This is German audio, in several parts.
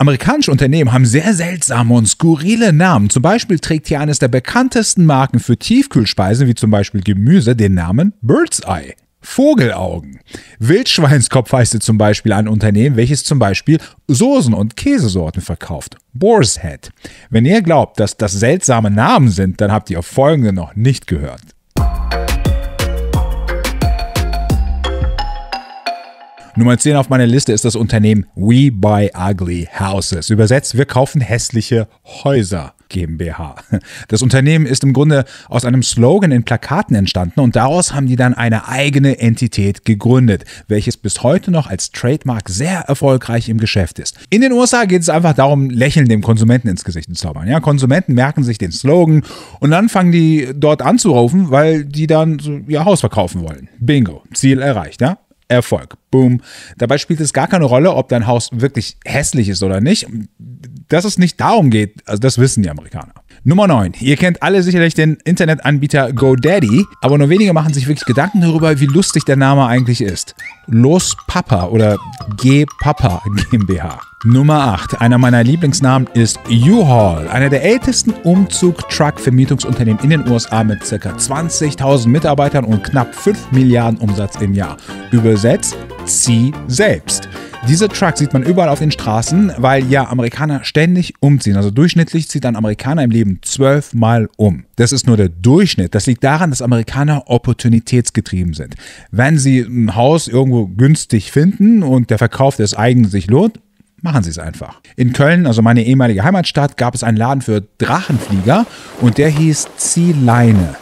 Amerikanische Unternehmen haben sehr seltsame und skurrile Namen. Zum Beispiel trägt hier eines der bekanntesten Marken für Tiefkühlspeisen, wie zum Beispiel Gemüse, den Namen Bird's Eye. Vogelaugen. Wildschweinskopf heißt es zum Beispiel ein Unternehmen, welches zum Beispiel Soßen und Käsesorten verkauft. Boar's Head. Wenn ihr glaubt, dass das seltsame Namen sind, dann habt ihr folgende noch nicht gehört. Nummer 10 auf meiner Liste ist das Unternehmen We Buy Ugly Houses. Übersetzt, wir kaufen hässliche Häuser. GmbH. Das Unternehmen ist im Grunde aus einem Slogan in Plakaten entstanden und daraus haben die dann eine eigene Entität gegründet, welches bis heute noch als Trademark sehr erfolgreich im Geschäft ist. In den USA geht es einfach darum, Lächeln dem Konsumenten ins Gesicht zu zaubern. Ja, Konsumenten merken sich den Slogan und dann fangen die dort anzurufen, weil die dann so ihr Haus verkaufen wollen. Bingo, Ziel erreicht, ja? Erfolg. Boom. Dabei spielt es gar keine Rolle, ob dein Haus wirklich hässlich ist oder nicht. Dass es nicht darum geht, also das wissen die Amerikaner. Nummer 9. Ihr kennt alle sicherlich den Internetanbieter GoDaddy, aber nur wenige machen sich wirklich Gedanken darüber, wie lustig der Name eigentlich ist. Los Papa oder G Papa GmbH. Nummer 8. Einer meiner Lieblingsnamen ist U-Haul, einer der ältesten Umzug-Truck-Vermietungsunternehmen in den USA mit ca. 20.000 Mitarbeitern und knapp 5 Milliarden Umsatz im Jahr. Übersetzt, zieh selbst. Diese Trucks sieht man überall auf den Straßen, weil ja Amerikaner ständig umziehen. Also durchschnittlich zieht ein Amerikaner im Leben zwölfmal um. Das ist nur der Durchschnitt. Das liegt daran, dass Amerikaner opportunitätsgetrieben sind. Wenn sie ein Haus irgendwo günstig finden und der Verkauf des eigenen sich lohnt, Machen Sie es einfach. In Köln, also meine ehemalige Heimatstadt, gab es einen Laden für Drachenflieger und der hieß Ziehleine.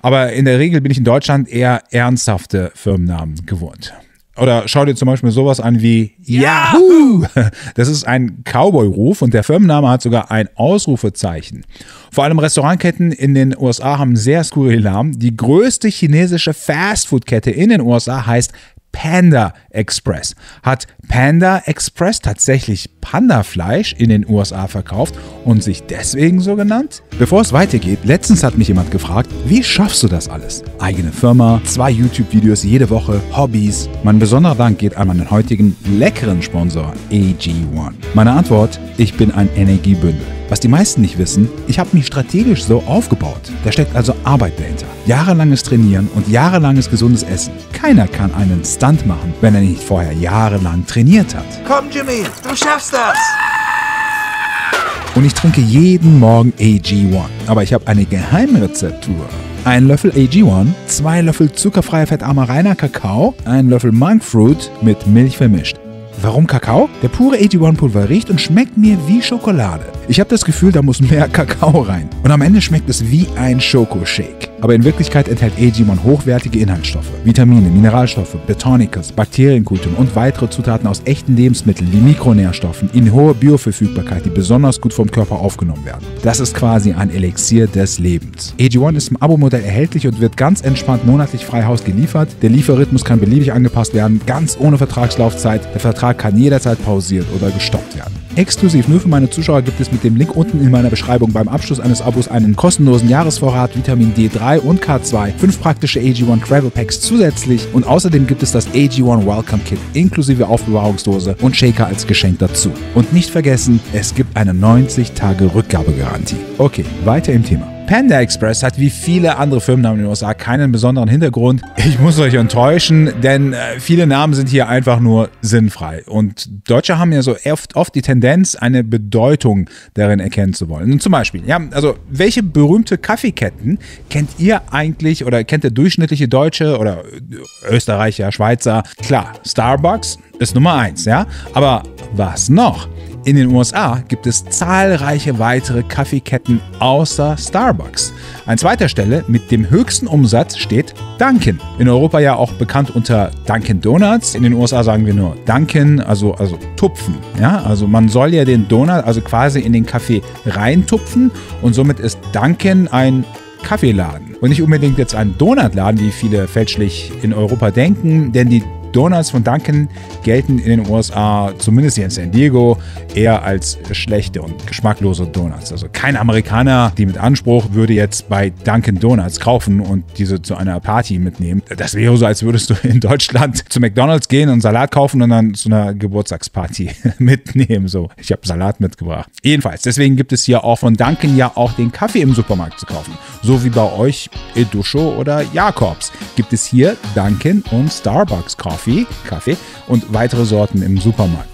Aber in der Regel bin ich in Deutschland eher ernsthafte Firmennamen gewohnt. Oder schau dir zum Beispiel sowas an wie Yahoo! Das ist ein Cowboy-Ruf und der Firmenname hat sogar ein Ausrufezeichen. Vor allem Restaurantketten in den USA haben sehr skurrile Namen. Die größte chinesische Fastfood-Kette in den USA heißt Panda Express. Hat Panda Express tatsächlich Panda-Fleisch in den USA verkauft und sich deswegen so genannt? Bevor es weitergeht, letztens hat mich jemand gefragt, wie schaffst du das alles? Eigene Firma, zwei YouTube-Videos jede Woche, Hobbys. Mein besonderer Dank geht an meinen heutigen leckeren Sponsor AG1. Meine Antwort, ich bin ein Energiebündel. Was die meisten nicht wissen, ich habe mich strategisch so aufgebaut. Da steckt also Arbeit dahinter. Jahrelanges Trainieren und jahrelanges gesundes Essen. Keiner kann einen Stunt machen, wenn er nicht vorher jahrelang trainiert hat. Komm, Jimmy, du schaffst das! Und ich trinke jeden Morgen AG1. Aber ich habe eine Geheimrezeptur. Ein Löffel AG1, zwei Löffel zuckerfreier fettarmer reiner Kakao, ein Löffel Monkfruit mit Milch vermischt. Warum Kakao? Der pure AG1-Pulver riecht und schmeckt mir wie Schokolade. Ich habe das Gefühl, da muss mehr Kakao rein. Und am Ende schmeckt es wie ein Schokoshake. Aber in Wirklichkeit enthält AG1 hochwertige Inhaltsstoffe, Vitamine, Mineralstoffe, Botanicals, Bakterienkulturen und weitere Zutaten aus echten Lebensmitteln wie Mikronährstoffen in hoher Bioverfügbarkeit, die besonders gut vom Körper aufgenommen werden. Das ist quasi ein Elixier des Lebens. AG1 ist im Abo-Modell erhältlich und wird ganz entspannt monatlich frei Haus geliefert. Der Lieferrhythmus kann beliebig angepasst werden, ganz ohne Vertragslaufzeit. Der Vertrag kann jederzeit pausiert oder gestoppt werden. Exklusiv nur für meine Zuschauer gibt es mit dem Link unten in meiner Beschreibung beim Abschluss eines Abos einen kostenlosen Jahresvorrat Vitamin D3 und K2, fünf praktische AG1 Travel Packs zusätzlich und außerdem gibt es das AG1 Welcome Kit inklusive Aufbewahrungsdose und Shaker als Geschenk dazu. Und nicht vergessen, es gibt eine 90 Tage Rückgabegarantie. Okay, weiter im Thema. Panda Express hat wie viele andere Firmennamen in den USA keinen besonderen Hintergrund. Ich muss euch enttäuschen, denn äh, viele Namen sind hier einfach nur sinnfrei. Und Deutsche haben ja so oft, oft die Tendenz, eine Bedeutung darin erkennen zu wollen. Und zum Beispiel, ja, also welche berühmte Kaffeeketten kennt ihr eigentlich oder kennt der durchschnittliche Deutsche oder Österreicher, Schweizer? Klar, Starbucks ist Nummer eins, ja. Aber was noch? In den USA gibt es zahlreiche weitere Kaffeeketten außer Starbucks. An zweiter Stelle mit dem höchsten Umsatz steht Dunkin. In Europa ja auch bekannt unter Dunkin Donuts. In den USA sagen wir nur Dunkin, also, also tupfen. Ja? Also man soll ja den Donut also quasi in den Kaffee reintupfen und somit ist Dunkin ein Kaffeeladen. Und nicht unbedingt jetzt ein Donutladen, wie viele fälschlich in Europa denken, denn die Donuts von Dunkin' gelten in den USA, zumindest hier in San Diego, eher als schlechte und geschmacklose Donuts. Also kein Amerikaner, die mit Anspruch, würde jetzt bei Dunkin' Donuts kaufen und diese zu einer Party mitnehmen. Das wäre so, als würdest du in Deutschland zu McDonalds gehen und Salat kaufen und dann zu einer Geburtstagsparty mitnehmen. So, ich habe Salat mitgebracht. Jedenfalls, deswegen gibt es hier auch von Dunkin' ja auch den Kaffee im Supermarkt zu kaufen. So wie bei euch Eduscho oder Jakobs gibt es hier Dunkin' und Starbucks Coffee, Kaffee und weitere Sorten im Supermarkt.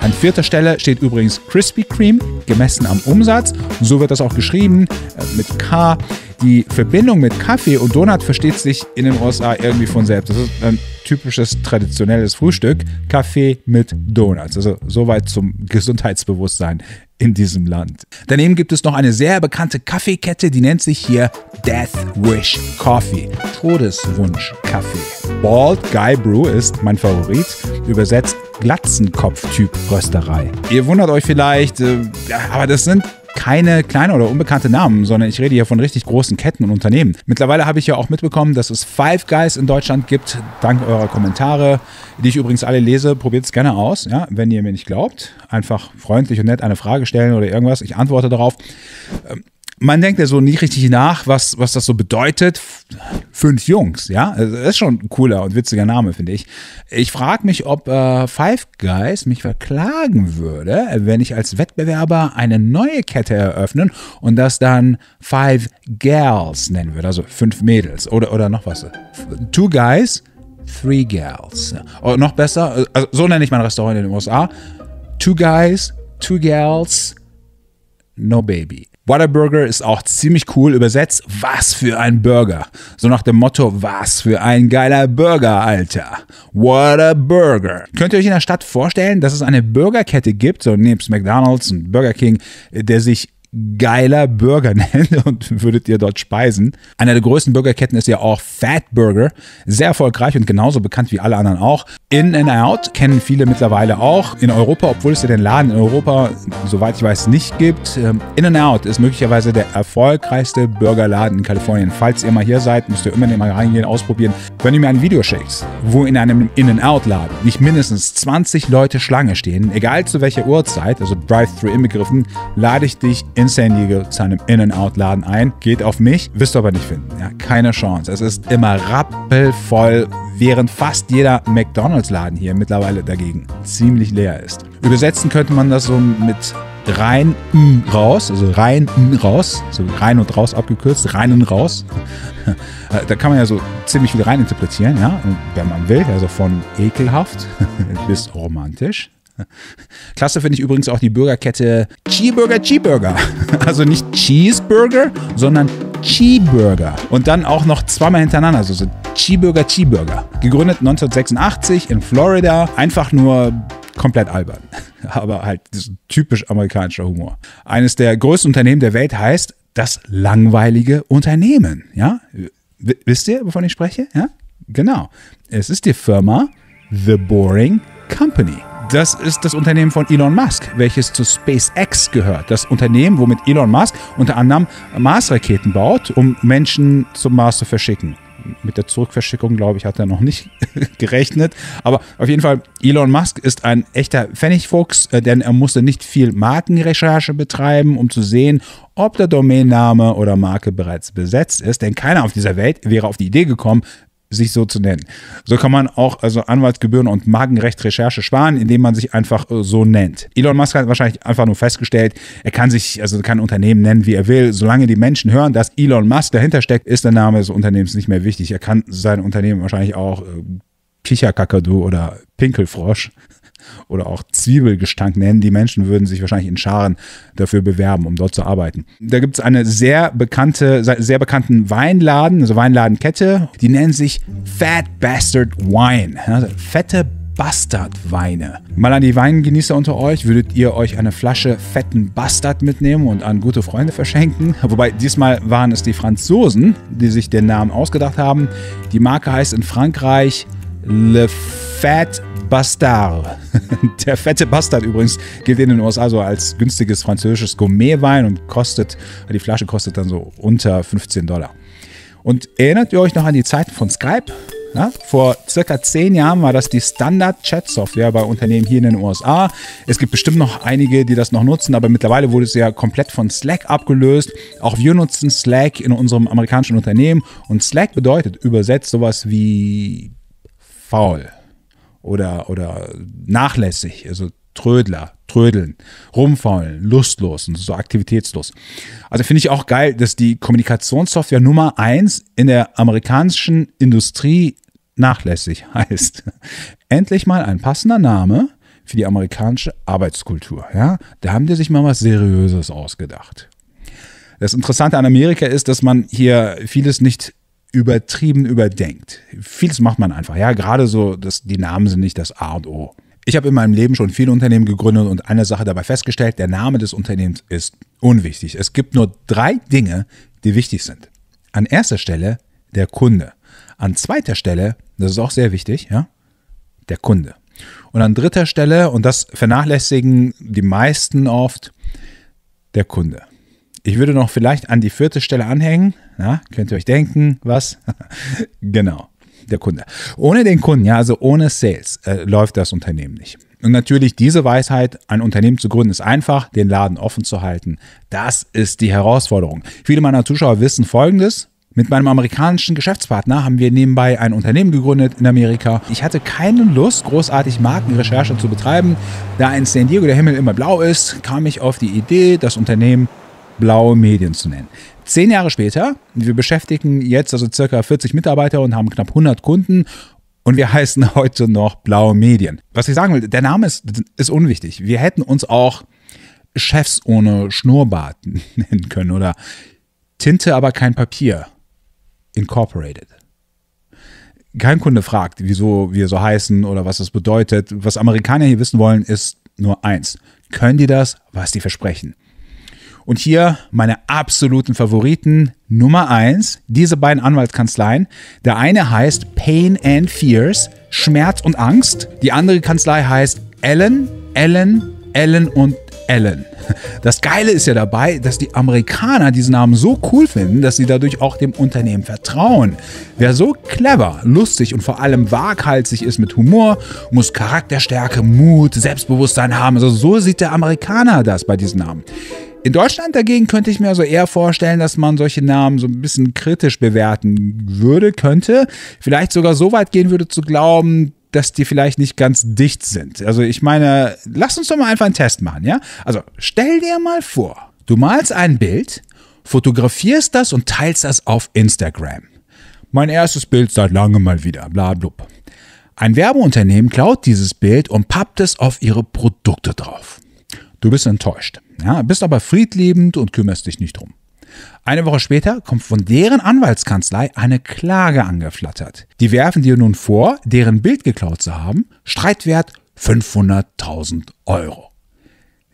An vierter Stelle steht übrigens Krispy Kreme, gemessen am Umsatz. So wird das auch geschrieben äh, mit K. Die Verbindung mit Kaffee und Donut versteht sich in den USA irgendwie von selbst. Das ist ein typisches traditionelles Frühstück. Kaffee mit Donuts. Also soweit zum Gesundheitsbewusstsein in diesem Land. Daneben gibt es noch eine sehr bekannte Kaffeekette, die nennt sich hier Death Wish Coffee. Todeswunsch Kaffee. Bald Guy Brew ist mein Favorit. Übersetzt Glatzenkopf-Typ Rösterei. Ihr wundert euch vielleicht, äh, aber das sind keine kleine oder unbekannte Namen, sondern ich rede hier von richtig großen Ketten und Unternehmen. Mittlerweile habe ich ja auch mitbekommen, dass es Five Guys in Deutschland gibt, dank eurer Kommentare, die ich übrigens alle lese. Probiert es gerne aus, ja, wenn ihr mir nicht glaubt. Einfach freundlich und nett eine Frage stellen oder irgendwas. Ich antworte darauf. Man denkt ja so nicht richtig nach, was, was das so bedeutet. Fünf Jungs, ja, das ist schon ein cooler und witziger Name, finde ich. Ich frage mich, ob äh, Five Guys mich verklagen würde, wenn ich als Wettbewerber eine neue Kette eröffnen und das dann Five Girls nennen würde, also fünf Mädels oder, oder noch was. Two Guys, Three Girls. Oder noch besser, also so nenne ich mein Restaurant in den USA. Two Guys, Two Girls, No Baby. Whataburger ist auch ziemlich cool übersetzt. Was für ein Burger. So nach dem Motto, was für ein geiler Burger, Alter. What a Burger. Könnt ihr euch in der Stadt vorstellen, dass es eine Burgerkette gibt, so nebst McDonald's und Burger King, der sich geiler Burger nennt und würdet ihr dort speisen. Einer der größten Burgerketten ist ja auch Fat Burger. Sehr erfolgreich und genauso bekannt wie alle anderen auch. In and Out kennen viele mittlerweile auch. In Europa, obwohl es ja den Laden in Europa, soweit ich weiß, nicht gibt. Ähm, in and Out ist möglicherweise der erfolgreichste Burgerladen in Kalifornien. Falls ihr mal hier seid, müsst ihr immer mal reingehen, ausprobieren. Wenn ihr mir ein Video schickt, wo in einem In and Out Laden nicht mindestens 20 Leute Schlange stehen, egal zu welcher Uhrzeit, also Drive-Thru inbegriffen, lade ich dich in San Diego zu einem In-N-Out-Laden ein. Geht auf mich, wirst du aber nicht finden. Ja, keine Chance. Es ist immer rappelvoll, während fast jeder McDonalds-Laden hier mittlerweile dagegen ziemlich leer ist. Übersetzen könnte man das so mit rein raus, also rein raus, so rein und raus abgekürzt, rein und raus. Da kann man ja so ziemlich viel rein interpretieren, ja, wenn man will, also von ekelhaft bis romantisch. Klasse finde ich übrigens auch die Burgerkette Cheeseburger Cheeseburger. Also nicht Cheeseburger, sondern Cheeseburger. Und dann auch noch zweimal hintereinander, also so Cheeseburger Cheeseburger. Gegründet 1986 in Florida. Einfach nur komplett albern. Aber halt typisch amerikanischer Humor. Eines der größten Unternehmen der Welt heißt das langweilige Unternehmen. Ja? W wisst ihr, wovon ich spreche? Ja? Genau. Es ist die Firma The Boring Company. Das ist das Unternehmen von Elon Musk, welches zu SpaceX gehört. Das Unternehmen, womit Elon Musk unter anderem Mars-Raketen baut, um Menschen zum Mars zu verschicken. Mit der Zurückverschickung, glaube ich, hat er noch nicht gerechnet. Aber auf jeden Fall, Elon Musk ist ein echter Pfennigfuchs, äh, denn er musste nicht viel Markenrecherche betreiben, um zu sehen, ob der Domainname oder Marke bereits besetzt ist. Denn keiner auf dieser Welt wäre auf die Idee gekommen, sich so zu nennen. So kann man auch also Anwaltsgebühren und Markenrecht-Recherche sparen, indem man sich einfach äh, so nennt. Elon Musk hat wahrscheinlich einfach nur festgestellt, er kann sich, also kann Unternehmen nennen, wie er will. Solange die Menschen hören, dass Elon Musk dahinter steckt, ist der Name des Unternehmens nicht mehr wichtig. Er kann sein Unternehmen wahrscheinlich auch äh, Kicherkakadu oder Pinkelfrosch oder auch Zwiebelgestank nennen. Die Menschen würden sich wahrscheinlich in Scharen dafür bewerben, um dort zu arbeiten. Da gibt es eine sehr bekannte, sehr bekannten Weinladen, also Weinladenkette, die nennt sich Fat Bastard Wine. Also fette Bastardweine. Mal an die Weingenießer unter euch, würdet ihr euch eine Flasche fetten Bastard mitnehmen und an gute Freunde verschenken? Wobei diesmal waren es die Franzosen, die sich den Namen ausgedacht haben. Die Marke heißt in Frankreich Le Fat Bastard. Der fette Bastard übrigens gilt in den USA so als günstiges französisches Gourmetwein und kostet, die Flasche kostet dann so unter 15 Dollar. Und erinnert ihr euch noch an die Zeiten von Skype? Ja, vor circa zehn Jahren war das die Standard-Chat-Software bei Unternehmen hier in den USA. Es gibt bestimmt noch einige, die das noch nutzen, aber mittlerweile wurde es ja komplett von Slack abgelöst. Auch wir nutzen Slack in unserem amerikanischen Unternehmen und Slack bedeutet übersetzt sowas wie faul oder, oder nachlässig, also Trödler, Trödeln, rumfaulen, lustlos und so aktivitätslos. Also finde ich auch geil, dass die Kommunikationssoftware Nummer eins in der amerikanischen Industrie nachlässig heißt. Endlich mal ein passender Name für die amerikanische Arbeitskultur. Ja, da haben die sich mal was Seriöses ausgedacht. Das Interessante an Amerika ist, dass man hier vieles nicht übertrieben überdenkt. Vieles macht man einfach. Ja, gerade so, dass die Namen sind nicht das A und O. Ich habe in meinem Leben schon viele Unternehmen gegründet und eine Sache dabei festgestellt, der Name des Unternehmens ist unwichtig. Es gibt nur drei Dinge, die wichtig sind. An erster Stelle der Kunde. An zweiter Stelle, das ist auch sehr wichtig, ja, der Kunde. Und an dritter Stelle, und das vernachlässigen die meisten oft, der Kunde. Ich würde noch vielleicht an die vierte Stelle anhängen. Ja, könnt ihr euch denken, was? genau der Kunde. Ohne den Kunden, ja, also ohne Sales, äh, läuft das Unternehmen nicht. Und natürlich diese Weisheit, ein Unternehmen zu gründen, ist einfach, den Laden offen zu halten. Das ist die Herausforderung. Viele meiner Zuschauer wissen Folgendes. Mit meinem amerikanischen Geschäftspartner haben wir nebenbei ein Unternehmen gegründet in Amerika. Ich hatte keine Lust, großartig Markenrecherche zu betreiben. Da in San Diego der Himmel immer blau ist, kam ich auf die Idee, das Unternehmen Blaue Medien zu nennen. Zehn Jahre später, wir beschäftigen jetzt also circa 40 Mitarbeiter und haben knapp 100 Kunden und wir heißen heute noch Blaue Medien. Was ich sagen will, der Name ist, ist unwichtig. Wir hätten uns auch Chefs ohne Schnurrbart nennen können oder Tinte, aber kein Papier. Incorporated. Kein Kunde fragt, wieso wir so heißen oder was das bedeutet. Was Amerikaner hier wissen wollen, ist nur eins. Können die das, was die versprechen? Und hier meine absoluten Favoriten. Nummer eins, diese beiden Anwaltskanzleien. Der eine heißt Pain and Fears, Schmerz und Angst. Die andere Kanzlei heißt Ellen, Ellen, Ellen und Ellen. Das Geile ist ja dabei, dass die Amerikaner diesen Namen so cool finden, dass sie dadurch auch dem Unternehmen vertrauen. Wer so clever, lustig und vor allem waghalsig ist mit Humor, muss Charakterstärke, Mut, Selbstbewusstsein haben. Also so sieht der Amerikaner das bei diesen Namen. In Deutschland dagegen könnte ich mir also eher vorstellen, dass man solche Namen so ein bisschen kritisch bewerten würde, könnte. Vielleicht sogar so weit gehen würde zu glauben, dass die vielleicht nicht ganz dicht sind. Also ich meine, lass uns doch mal einfach einen Test machen, ja? Also stell dir mal vor, du malst ein Bild, fotografierst das und teilst das auf Instagram. Mein erstes Bild seit langem mal wieder, bla blub. Ein Werbeunternehmen klaut dieses Bild und pappt es auf ihre Produkte drauf. Du bist enttäuscht. Ja, bist aber friedliebend und kümmerst dich nicht drum. Eine Woche später kommt von deren Anwaltskanzlei eine Klage angeflattert. Die werfen dir nun vor, deren Bild geklaut zu haben, Streitwert 500.000 Euro.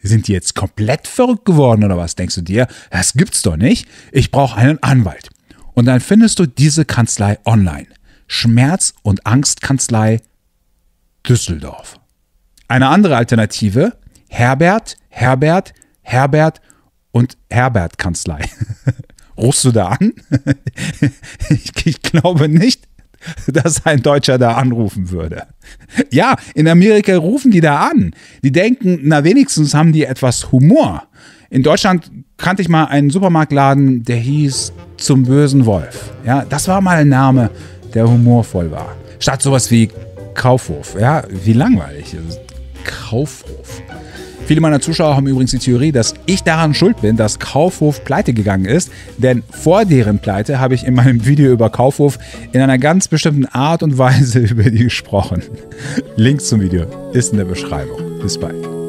Sind die jetzt komplett verrückt geworden oder was denkst du dir? Das gibt's doch nicht. Ich brauche einen Anwalt. Und dann findest du diese Kanzlei online. Schmerz- und Angstkanzlei Düsseldorf. Eine andere Alternative, Herbert, Herbert, Herbert und Herbert Kanzlei. Rufst du da an? ich, ich glaube nicht, dass ein Deutscher da anrufen würde. Ja, in Amerika rufen die da an. Die denken, na wenigstens haben die etwas Humor. In Deutschland kannte ich mal einen Supermarktladen, der hieß Zum bösen Wolf. Ja, das war mal ein Name, der humorvoll war. Statt sowas wie Kaufhof. Ja, wie langweilig. Kaufhof. Viele meiner Zuschauer haben übrigens die Theorie, dass ich daran schuld bin, dass Kaufhof pleite gegangen ist. Denn vor deren Pleite habe ich in meinem Video über Kaufhof in einer ganz bestimmten Art und Weise über die gesprochen. Links zum Video ist in der Beschreibung. Bis bald.